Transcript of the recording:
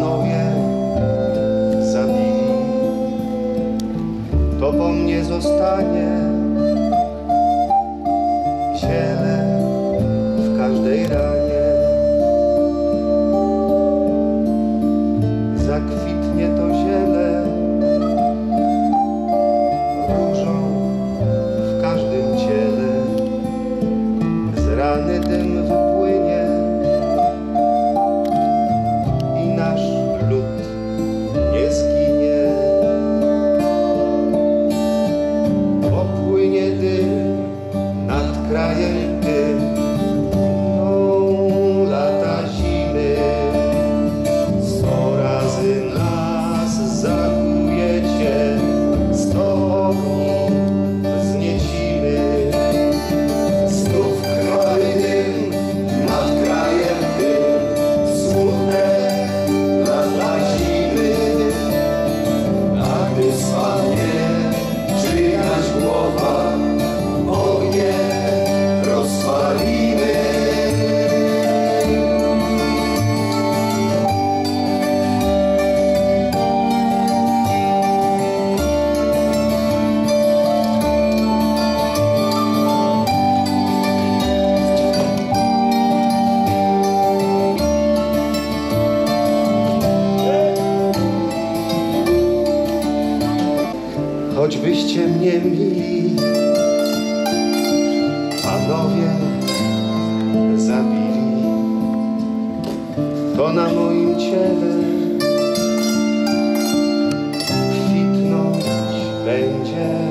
panowie zabili, to po mnie zostanie. Ziele w każdej ranie. Zakwitnie to ziele. Różą w każdym ciele. Z rany Choćbyście mnie mili, panowie zabili, to na moim ciele. Kwitnąć będzie